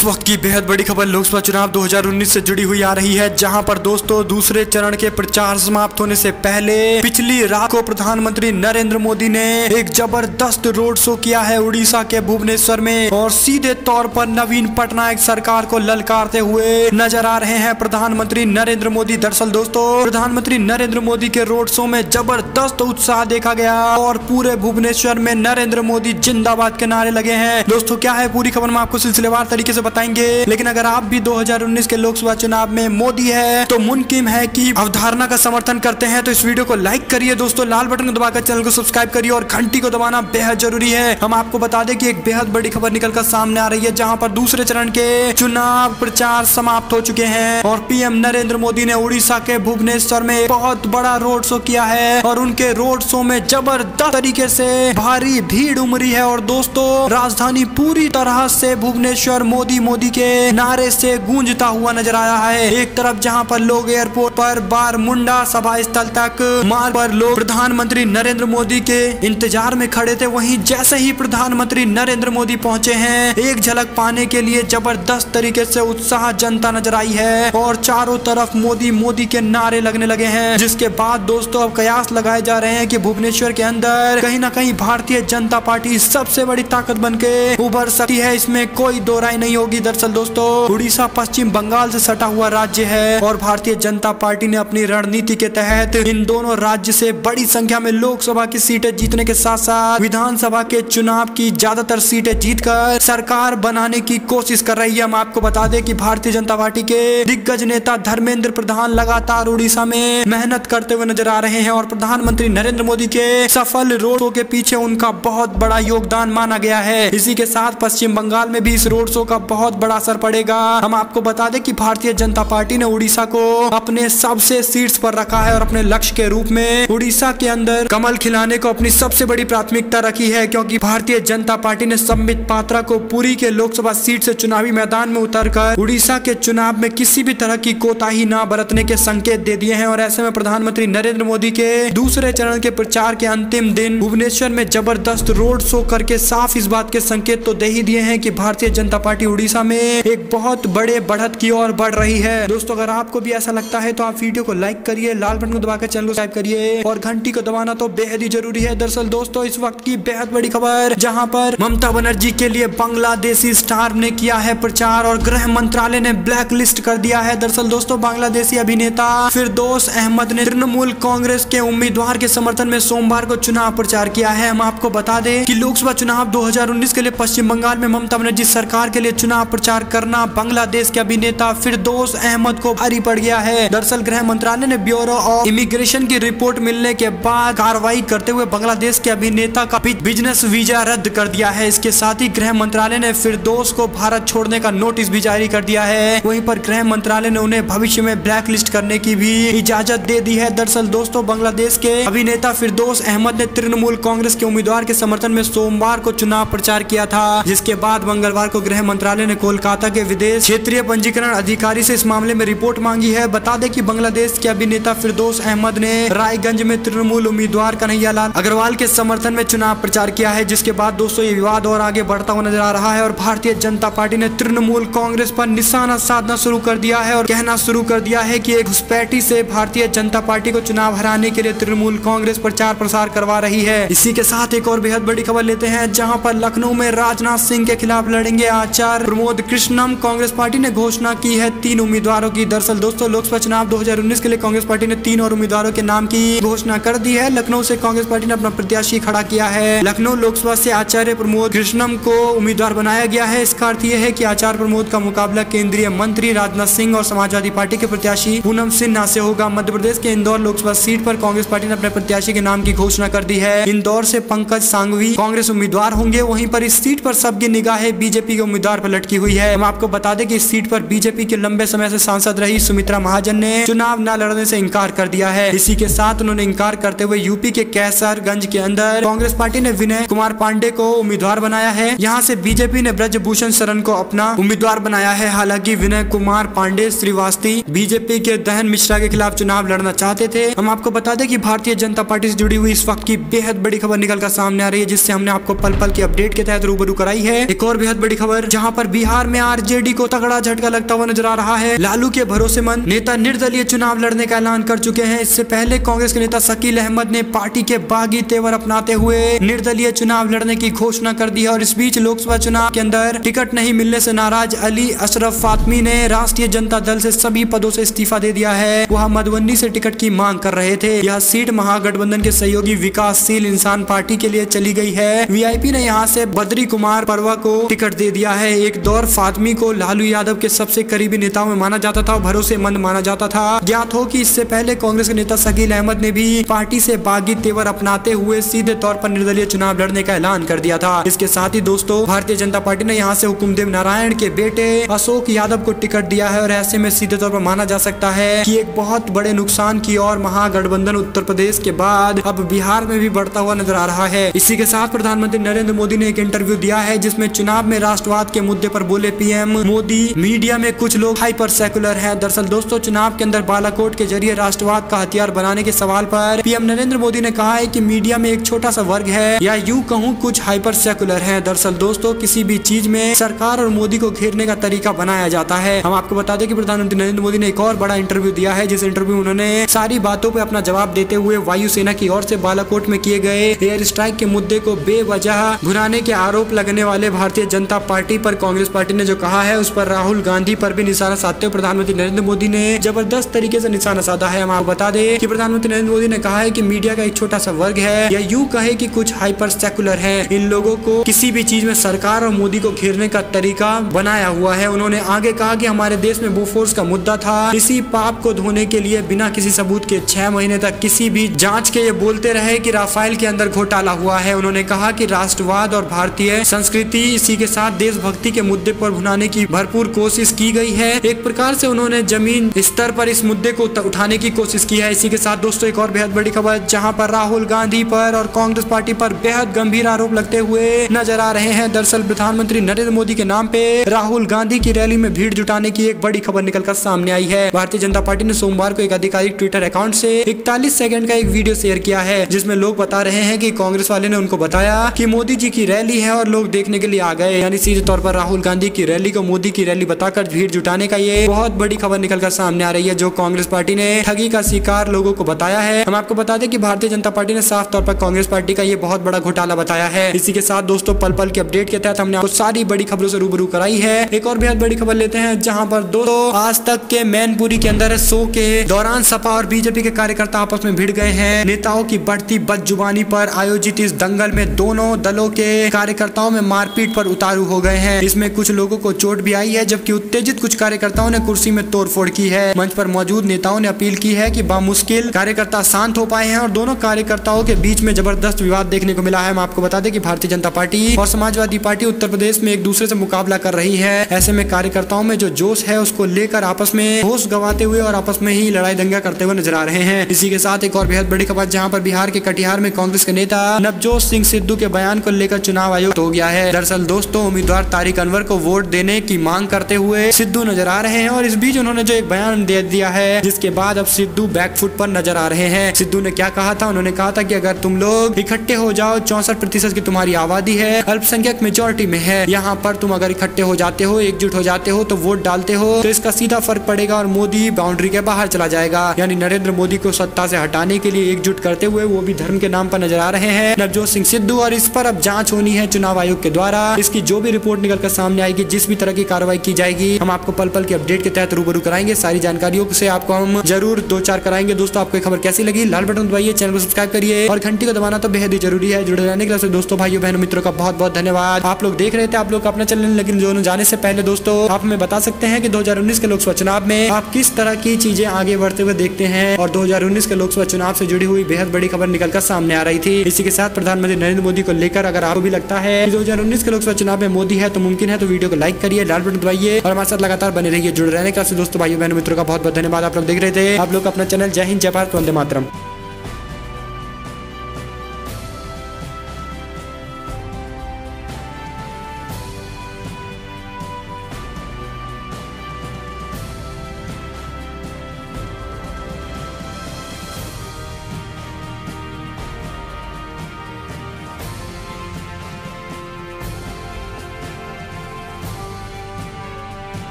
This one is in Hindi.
इस वक्त की बेहद बड़ी खबर लोकसभा चुनाव 2019 से जुड़ी हुई आ रही है, जहाँ पर दोस्तों दूसरे चरण के प्रचार समाप्त होने से पहले पिछली रात को प्रधानमंत्री नरेंद्र मोदी ने एक ज़बरदस्त रोड शो किया है उड़ीसा के भुवनेश्वर में और सीधे तौर पर नवीन पटनायक सरकार को ललकारते हुए नज़र आ रहे हैं प्रधानमंत्री नरेंद्र मोदी। दरअसल दोस्तों, प्रधानमंत्री नरेंद्र मोदी के रोड शो में ज़बरदस्त उत्साह देखा गया और पूरे भुवनेश्वर में नरेंद्र मोदी जिंदाबाद के नारे लगे हैं। दोस्तों, क्या है पूरी खबर? में आपको सिलसिलेवार तरीके से बताएँगे। लेकिन अगर आप भी 2019 के लोकसभा चुनाव में मोदी है तो मुमकिन है कि अवधारणा का समर्थन करते हैं। तो इस वीडियो को लाइक करिए दोस्तों, लाल बटन को दबाकर चैनल को सब्सक्राइब करिए और घंटी को दबाना बेहद ज़रूरी है। हम आपको बता दें कि एक बेहद बड़ी खबर निकल कर सामने आ रही है, जहाँ पर दूसरे चरण के चुनाव प्रचार समाप्त हो चुके हैं और पीएम नरेंद्र मोदी ने उड़ीसा के भुवनेश्वर में बहुत बड़ा रोड शो किया है और उनके रोड शो में ज़बरदस्त तरीके से भारी भीड़ उमरी है। और दोस्तों, राजधानी पूरी तरह से भुवनेश्वर मोदी मोदी के नारे से गूंजता हुआ नज़र आया है। एक तरफ़ जहाँ पर लोग एयरपोर्ट पर बार मुंडा सभा स्थल तक मार्ग पर लोग प्रधानमंत्री नरेंद्र मोदी के इंतज़ार में खड़े थे, वहीं जैसे ही प्रधानमंत्री नरेंद्र मोदी पहुँचे हैं, एक झलक पाने के लिए ज़बरदस्त तरीके से उत्साह जनता नज़र आई है और चारों तरफ़ मोदी मोदी के नारे लगने लगे हैं, जिसके बाद दोस्तों अब कयास लगाए जा रहे हैं कि भुवनेश्वर के अंदर कहीं ना कहीं भारतीय जनता पार्टी सबसे बड़ी ताकत बन के उभर सकती है, इसमें कोई दो नहीं होगी। दरअसल दोस्तों, उड़ीसा, पश्चिम बंगाल से सटा हुआ राज्य है और भारतीय जनता पार्टी ने अपनी रणनीति के तहत इन दोनों राज्य से बड़ी संख्या में लोकसभा की सीटें जीतने के साथ साथ विधानसभा के चुनाव की ज़्यादातर सीटें जीतकर सरकार बनाने की कोशिश कर रही है। हम आपको बता दें कि भारतीय जनता पार्टी के दिग्गज नेता धर्मेंद्र प्रधान लगातार उड़ीसा में मेहनत करते हुए नज़र आ रहे हैं और प्रधानमंत्री नरेंद्र मोदी के सफल रोड शो के पीछे उनका बहुत बड़ा योगदान माना गया है। इसी के साथ पश्चिम बंगाल में भी इस रोड शो का बहुत बड़ा असर पड़ेगा। हम आपको बता दें कि भारतीय जनता पार्टी ने उड़ीसा को अपने सबसे सीट्स पर रखा है और अपने लक्ष्य के रूप में उड़ीसा के अंदर कमल खिलाने को अपनी सबसे बड़ी प्राथमिकता रखी है, क्योंकि भारतीय जनता पार्टी ने संबित पात्रा को पूरी के लोकसभा सीट से चुनावी मैदान में उतरकर उड़ीसा के चुनाव में किसी भी तरह की कोताही न बरतने के संकेत दे दिए हैं और ऐसे में प्रधानमंत्री नरेंद्र मोदी के दूसरे चरण के प्रचार के अंतिम दिन भुवनेश्वर में ज़बरदस्त रोड शो करके साफ़ इस बात के संकेत तो दे ही दिए हैं कि भारतीय जनता पार्टी उड़ीसा में एक बहुत बड़े बढ़त की ओर बढ़ रही है। दोस्तों, अगर आपको भी ऐसा लगता है तो आप वीडियो को लाइक करिए, लाल बटन को दबाकर चैनल को सब्सक्राइब करिए और घंटी को दबाना तो बेहद ही ज़रूरी है। दरअसल, दोस्तों, इस वक्त की बेहद बड़ी खबर, जहाँ पर ममता बनर्जी के लिए बांग्लादेशी स्टार ने किया है प्रचार और गृह मंत्रालय ने ब्लैक लिस्ट कर दिया है। दरअसल, दोस्तों, बांग्लादेशी अभिनेता फिरदोस अहमद ने तृणमूल कांग्रेस के उम्मीदवार के समर्थन में सोमवार को चुनाव प्रचार किया है। हम आपको बता दें कि लोकसभा चुनाव 2019 के लिए पश्चिम बंगाल में ममता बनर्जी सरकार के लिए चुनाव प्रचार करना बांग्लादेश के अभिनेता फिरदोस अहमद को भारी पड़ गया है। दरअसल गृह मंत्रालय ने ब्यूरो ऑफ़ इमिग्रेशन की रिपोर्ट मिलने के बाद कार्रवाई करते हुए बांग्लादेश के अभिनेता का बिज़नेस वीज़ा रद्द कर दिया है। इसके साथ ही गृह मंत्रालय ने फिरदोस को भारत छोड़ने का नोटिस भी जारी कर दिया है। वहीं पर गृह मंत्रालय ने उन्हें भविष्य में ब्लैक लिस्ट करने की भी इजाज़त दे दी है। दरअसल दोस्तों, बांग्लादेश के अभिनेता फिरदोस अहमद ने तृणमूल कांग्रेस के उम्मीदवार के समर्थन में सोमवार को चुनाव प्रचार किया था, जिसके बाद मंगलवार को गृह मंत्रालय ने कोलकाता के विदेश क्षेत्रीय पंजीकरण अधिकारी से इस मामले में रिपोर्ट मांगी है। बता दें कि बांग्लादेश के अभिनेता फिरदोस अहमद ने रायगंज में तृणमूल उम्मीदवार कन्हैया लाल अग्रवाल के समर्थन में चुनाव प्रचार किया है, जिसके बाद दोस्तों ये विवाद और आगे बढ़ता हुआ नज़र आ रहा है और भारतीय जनता पार्टी ने तृणमूल कांग्रेस पर निशाना साधना शुरू कर दिया है और कहना शुरू कर दिया है की एक घुसपैठी से भारतीय जनता पार्टी को चुनाव हराने के लिए तृणमूल कांग्रेस प्रचार प्रसार करवा रही है। इसी के साथ एक और बेहद बड़ी खबर लेते हैं, जहाँ पर लखनऊ में राजनाथ सिंह के खिलाफ लड़ेंगे आचार्य प्रमोद कृष्णम, कांग्रेस पार्टी ने घोषणा की है तीन उम्मीदवारों की। दरअसल दोस्तों, लोकसभा चुनाव 2019 के लिए कांग्रेस पार्टी ने तीन और उम्मीदवारों के नाम की घोषणा कर दी है। लखनऊ से कांग्रेस पार्टी ने अपना प्रत्याशी खड़ा किया है। लखनऊ लोकसभा से आचार्य प्रमोद कृष्णम को उम्मीदवार बनाया गया है। इसका अर्थ यह है की आचार्य प्रमोद का मुकाबला केंद्रीय मंत्री राजनाथ सिंह और समाजवादी पार्टी के प्रत्याशी पूनम सिन्हा से होगा। मध्य प्रदेश के इंदौर लोकसभा सीट पर कांग्रेस पार्टी ने अपने प्रत्याशी के नाम की घोषणा कर दी है। इंदौर से पंकज सांघवी कांग्रेस उम्मीदवार होंगे। वहीं पर इस सीट पर सबकी निगाहें बीजेपी के उम्मीदवार पर लटकी हुई है। हम आपको बता दें कि इस सीट पर बीजेपी के लंबे समय से सांसद रही सुमित्रा महाजन ने चुनाव न लड़ने से इनकार कर दिया है। इसी के साथ उन्होंने इनकार करते हुए यूपी के कैसरगंज के अंदर कांग्रेस पार्टी ने विनय कुमार पांडे को उम्मीदवार बनाया है। यहाँ से बीजेपी ने ब्रजभूषण शरण को अपना उम्मीदवार बनाया है। हालाँकि विनय कुमार पांडे श्रीवास्ती बीजेपी के दहन मिश्रा के खिलाफ चुनाव लड़ना चाहते थे। हम आपको बता दें कि भारतीय जनता पार्टी से जुड़ी हुई इस वक्त की बेहद बड़ी खबर निकल कर सामने आ रही है, जिससे हमने आपको पल पल की अपडेट के तहत रूबरू कराई है। एक और बेहद बड़ी खबर, जहाँ पर बिहार में आरजेडी को तगड़ा झटका लगता हुआ नज़र आ रहा है। लालू के भरोसेमंद नेता निर्दलीय चुनाव लड़ने का ऐलान कर चुके हैं। इससे पहले कांग्रेस के नेता शकील अहमद ने पार्टी के बागी तेवर अपनाते हुए निर्दलीय चुनाव लड़ने की घोषणा कर दी है और इस बीच लोकसभा चुनाव के अंदर टिकट नहीं मिलने से नाराज़ अली अशरफ फातमी ने राष्ट्रीय जनता दल से सभी पदों से इस्तीफा दे दिया है। वह मधुबनी से टिकट की मांग कर रहे थे। यह सीट महागठबंधन के सहयोगी विकासशील इंसान पार्टी के लिए चली गई है। वीआईपी ने यहाँ से बद्री कुमार परवा को टिकट दे दिया है। एक दौर फातमी को लालू यादव के सबसे करीबी नेताओं में माना जाता था और भरोसेमंद माना जाता था। ज्ञात हो कि इससे पहले कांग्रेस के नेता शकील अहमद ने भी पार्टी से बागी तेवर अपनाते हुए सीधे तौर पर निर्दलीय चुनाव लड़ने का ऐलान कर दिया था। इसके साथ ही दोस्तों, भारतीय जनता पार्टी ने यहाँ से हुकुमदेव नारायण के बेटे अशोक यादव को टिकट दिया है और ऐसे में सीधे तौर पर माना जा सकता है कि एक बहुत बड़े नुकसान की और महागठबंधन उत्तर प्रदेश के बाद अब बिहार में भी बढ़ता हुआ नज़र आ रहा है। इसी के साथ प्रधानमंत्री नरेंद्र मोदी ने एक इंटरव्यू दिया है जिसमें चुनाव में राष्ट्रवाद के मुद्दे पर बोले पीएम मोदी। मीडिया में कुछ लोग हाइपर सेकुलर है। दरअसल दोस्तों, चुनाव के अंदर बालाकोट के ज़रिए राष्ट्रवाद का हथियार बनाने के सवाल पर पीएम नरेंद्र मोदी ने कहा है कि मीडिया में एक छोटा सा वर्ग है। या यूँ कहूँ, कुछ हाइपर सेकुलर है। दरअसल दोस्तों, किसी भी चीज़ में सरकार और मोदी को घेरने का तरीका बनाया जाता है। हम आपको बता दें कि प्रधानमंत्री नरेंद्र मोदी ने एक और बड़ा इंटरव्यू दिया है, जिस इंटरव्यू में उन्होंने सारी बातों पर अपना जवाब देते हुए वायुसेना की ओर से बालाकोट में किए गए एयर स्ट्राइक के मुद्दे को बेवजह भुनाने के आरोप लगने वाले भारतीय जनता पार्टी पर कांग्रेस पार्टी ने जो कहा है, उस पर राहुल गांधी पर भी निशाना साधते हुए प्रधानमंत्री नरेंद्र मोदी ने ज़बरदस्त तरीके से निशाना साधा है। हम आपको बता दें कि प्रधानमंत्री नरेंद्र मोदी ने कहा है कि मीडिया का एक छोटा सा वर्ग है, या यूँ कहे कि कुछ हाइपर सेकुलर है। इन लोगों को किसी भी चीज़ में सरकार और मोदी को घेरने का तरीका बनाया हुआ है। उन्होंने आगे कहा कि हमारे देश में बोफोर्स का मुद्दा था, इसी पाप को धोने के लिए बिना किसी सबूत के छह महीने तक किसी भी जाँच के ये बोलते रहे कि राफेल के अंदर घोटाला हुआ है। उन्होंने कहा कि राष्ट्रवाद और भारतीय संस्कृति इसी के साथ देशभक्ति के मुद्दे पर भुनाने की भरपूर कोशिश की गई है। एक प्रकार से उन्होंने ज़मीन स्तर पर इस मुद्दे को उठाने की कोशिश की है। इसी के साथ दोस्तों, एक और बेहद बड़ी खबर, जहाँ पर राहुल गांधी पर और कांग्रेस पार्टी पर बेहद गंभीर आरोप लगते हुए नज़र आ रहे हैं। दरअसल प्रधानमंत्री नरेंद्र मोदी के नाम पे राहुल गांधी की रैली में भीड़ जुटाने की एक बड़ी खबर निकलकर सामने आई है। भारतीय जनता पार्टी ने सोमवार को एक आधिकारिक ट्विटर अकाउंट से इकतालीस सेकंड का एक वीडियो शेयर किया है, जिसमें लोग बता रहे हैं कि कांग्रेस वाले ने उनको बताया कि मोदी जी की रैली है और लोग देखने के लिए आ गए। यानी सीधे तौर पर राहुल गांधी की रैली को मोदी की रैली बताकर भीड़ जुटाने का ये बहुत बड़ी खबर निकलकर सामने आ रही है, जो कांग्रेस पार्टी ने ठगी का शिकार लोगों को बताया है। हम आपको बता दें कि भारतीय जनता पार्टी ने साफ़ तौर पर कांग्रेस पार्टी का ये बहुत बड़ा घोटाला बताया है। इसी के साथ दोस्तों पल पल के अपडेट के तहत हमने आपको सारी बड़ी खबरों से रूबरू कराई है। एक और बेहद बड़ी खबर लेते हैं, जहाँ पर दो आज तक के मैनपुरी के अंदर शो के दौरान सपा और बीजेपी के कार्यकर्ता आपस में भिड़ गए हैं। नेताओं की बढ़ती बदजुबानी पर आयोजित इस दंगल में दोनों दलों के कार्यकर्ताओं में मारपीट पर उतारू हो गए हैं। इसमें कुछ लोगों को चोट भी आई है, जबकि उत्तेजित कुछ कार्यकर्ताओं ने कुर्सी में तोड़फोड़ की है। मंच पर मौजूद नेताओं ने अपील की है कि बामुश्किल कार्यकर्ता शांत हो पाए हैं और दोनों कार्यकर्ताओं के बीच में ज़बरदस्त विवाद देखने को मिला है। हम आपको बता दें कि भारतीय जनता पार्टी और समाजवादी पार्टी उत्तर प्रदेश में एक दूसरे से मुकाबला कर रही है। ऐसे में कार्यकर्ताओं में जो जोश है, उसको लेकर आपस में होश गवाते हुए और आपस में ही लड़ाई दंगा करते हुए नज़र आ रहे हैं। इसी के साथ एक और बेहद बड़ी खबर, जहाँ पर बिहार के कटिहार में कांग्रेस के नेता नवजोत सिंह सिद्धू के बयान को लेकर चुनाव आयोग हो गया है। दरअसल दोस्तों, उम्मीदवार तारिक अनवर को वोट देने की मांग करते हुए सिद्धू नज़र आ रहे हैं और इस बीच उन्होंने जो एक बयान दे दिया है, जिसके बाद अब सिद्धू बैकफुट पर नज़र आ रहे हैं। सिद्धू ने क्या कहा था? उन्होंने कहा था कि अगर तुम लोग इकट्ठे हो जाओ, चौसठ प्रतिशत की तुम्हारी आबादी है, अल्पसंख्यक मेजोरिटी में है। यहाँ पर तुम अगर इकट्ठे हो जाते हो, एकजुट हो जाते हो तो वोट डालते हो तो इसका सीधा फ़र्क पड़ेगा और मोदी बाउंड्री के बाहर चला जाएगा। यानी नरेंद्र मोदी को सत्ता से हटाने के लिए एकजुट करते हुए वो भी धर्म के नाम पर नज़र आ रहे हैं। नवजोत सिंह सिद्धू और इस पर अब जाँच होनी है चुनाव आयोग के द्वारा। इसकी जो भी रिपोर्ट निकलकर सामने आएगी, जिस भी तरह की कार्रवाई की जाएगी, हम आपको पल पल के अपडेट के तहत रूबरू कराएँगे। सारी जानकारियों से आपको हम ज़रूर दो चार कराएँगे। दोस्तों, आपको खबर कैसी लगी? लाल बटन दबाइए, चैनल को सब्सक्राइब करिए और घंटी को दबाना तो बेहद ही ज़रूरी है। जुड़े रहने के लिए दोस्तों, भाइयों, बहनों, मित्रों का बहुत बहुत धन्यवाद। आप लोग देख रहे थे, आप लोग अपना चैनल, लेकिन दोनों जाने से पहले दोस्तों, आप हमें बता सकते हैं कि 2019 के लोकसभा चुनाव में आप किस तरह की चीज़ें आगे बढ़ते हुए देखते हैं और 2019 के लोकसभा चुनाव से जुड़ी हुई बेहद बड़ी खबर निकलकर सामने आ रही थी। इसी के साथ प्रधानमंत्री नरेंद्र मोदी को लेकर अगर आपको भी लगता है कि 2019 के लोकसभा चुनाव में मोदी है तो मुमकिन है तो वीडियो को लाइक करिए, लाल बटन दबाइए और हमारे साथ लगातार बने रहिए, जुड़े रहने का दोस्तों भाई बहनों, मित्रों का बहुत बहुत धन्यवाद। आप लोग देख रहे थे, आप लोग अपना चैनल जय हिंद, जय भारत, वंदे मातरम।